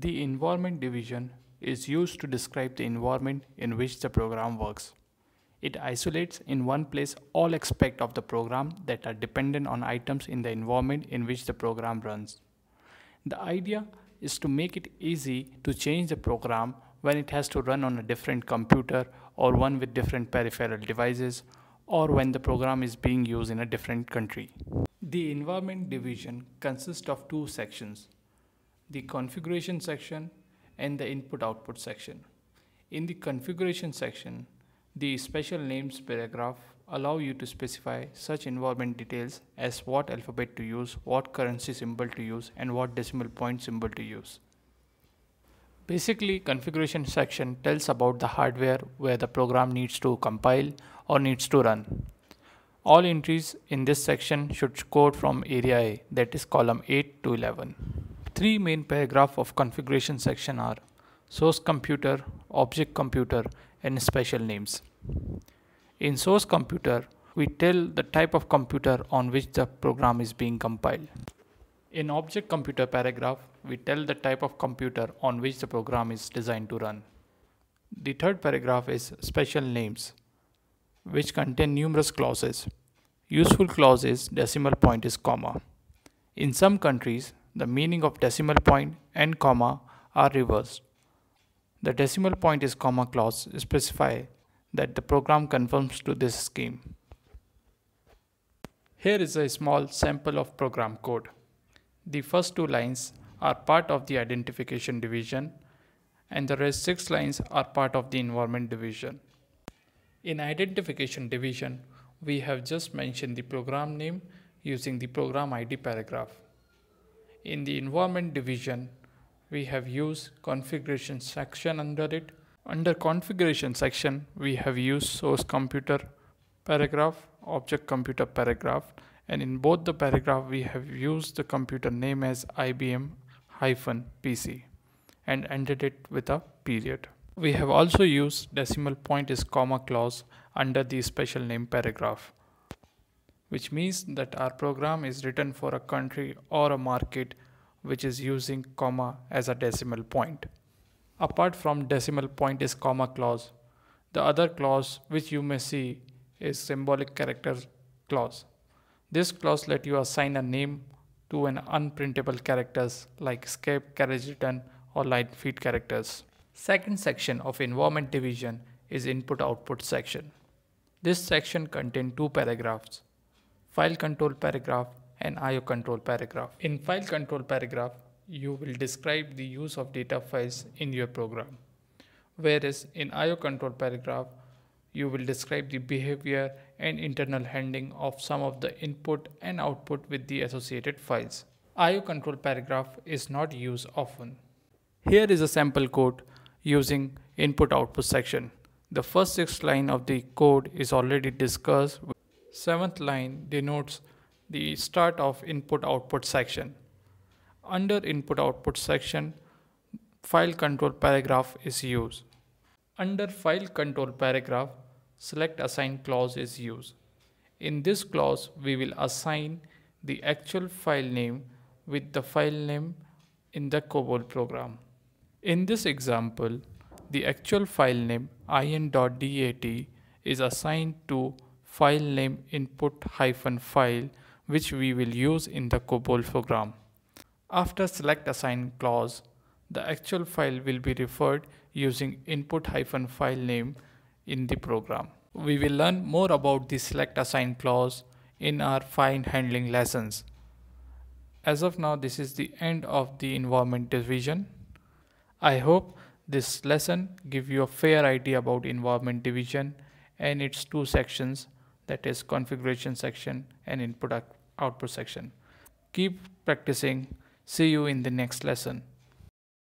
The environment division is used to describe the environment in which the program works. It isolates in one place all aspects of the program that are dependent on items in the environment in which the program runs. The idea is to make it easy to change the program when it has to run on a different computer or one with different peripheral devices or when the program is being used in a different country. The environment division consists of two sections the configuration section and the input output section. In the configuration section, the special names paragraph allow you to specify such environment details as what alphabet to use, what currency symbol to use, and what decimal point symbol to use. Basically, configuration section tells about the hardware where the program needs to compile or needs to run. All entries in this section should code from area A that is column 8 to 11. Three main paragraph of configuration section are source computer, object computer and special names. In source computer, we tell the type of computer on which the program is being compiled. In object computer paragraph, we tell the type of computer on which the program is designed to run. The third paragraph is special names, which contain numerous clauses. Useful clause is decimal point is comma. In some countries, the meaning of decimal point and comma are reversed. The decimal point is comma clause specify that the program conforms to this scheme. Here is a small sample of program code. The first two lines are part of the identification division and the rest six lines are part of the environment division. In identification division, we have just mentioned the program name using the program ID paragraph. In the environment division, we have used configuration section under it. Under configuration section, we have used source computer paragraph, object computer paragraph, and in both the paragraph, we have used the computer name as IBM hyphen PC and ended it with a period. We have also used decimal point is comma clause under the special name paragraph which means that our program is written for a country or a market which is using comma as a decimal point. Apart from decimal point is comma clause, the other clause which you may see is symbolic character clause. This clause let you assign a name to an unprintable characters like escape, carriage return or line feed characters. Second section of environment division is input output section. This section contains two paragraphs file control paragraph and IO control paragraph. In file control paragraph, you will describe the use of data files in your program. Whereas in IO control paragraph, you will describe the behavior and internal handling of some of the input and output with the associated files. IO control paragraph is not used often. Here is a sample code using input output section. The first six line of the code is already discussed Seventh line denotes the start of input output section. Under input output section, file control paragraph is used. Under file control paragraph, select assign clause is used. In this clause, we will assign the actual file name with the file name in the COBOL program. In this example, the actual file name in.dat is assigned to file name input hyphen file which we will use in the COBOL program. After select assign clause, the actual file will be referred using input hyphen file name in the program. We will learn more about the select assign clause in our file handling lessons. As of now, this is the end of the environment division. I hope this lesson give you a fair idea about environment division and its two sections that is configuration section and input output section. Keep practicing. See you in the next lesson.